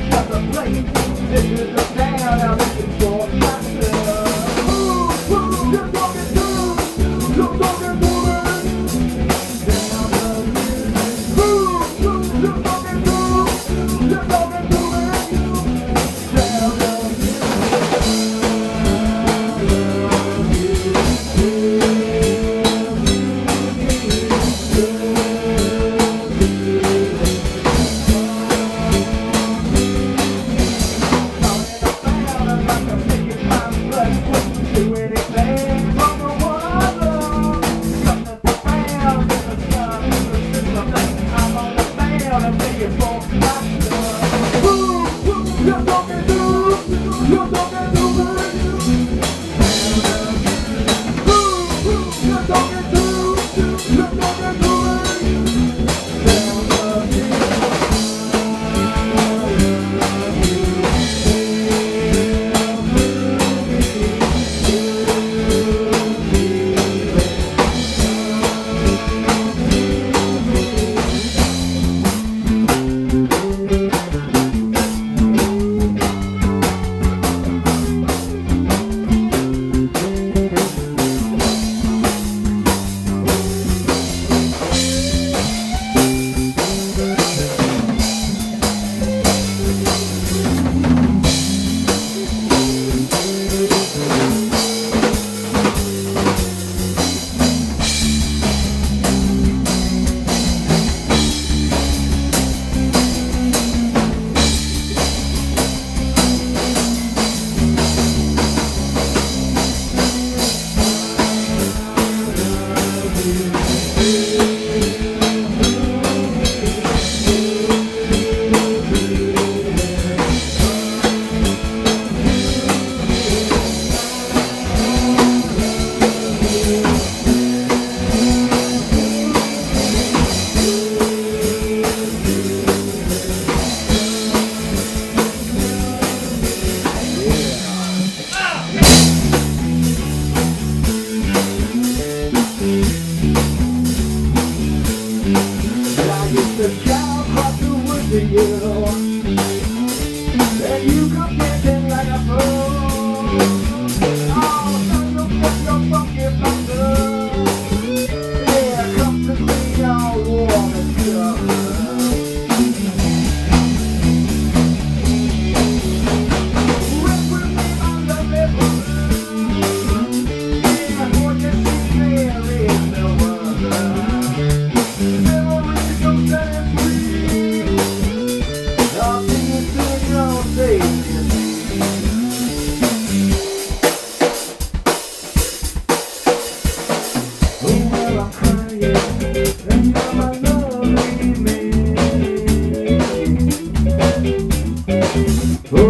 another place. This is the sound I'm looking for. get wrong.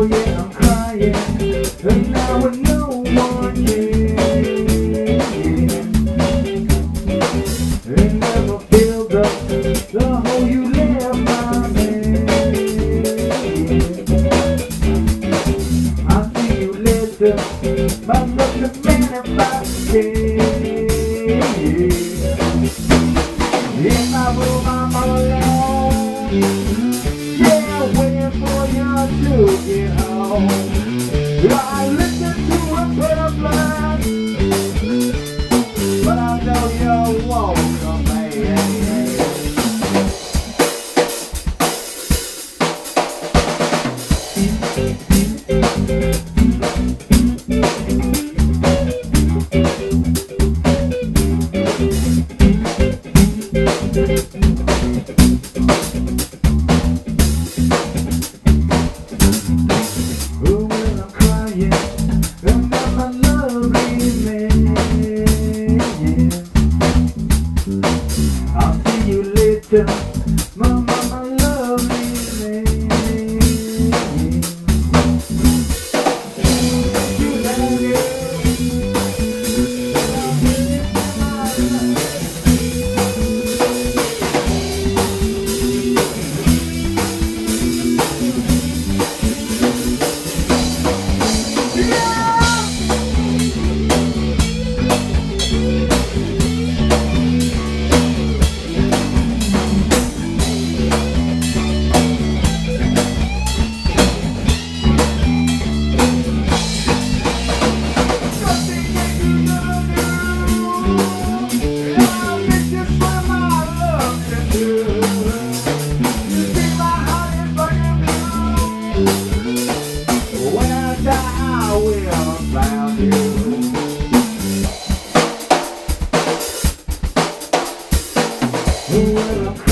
yeah, I'm crying. And now I know one yeah. And never filled up the hole you left my man. I'll see you later. My love, man, if I I blow. Yeah, waiting for you to get bom. Ooh.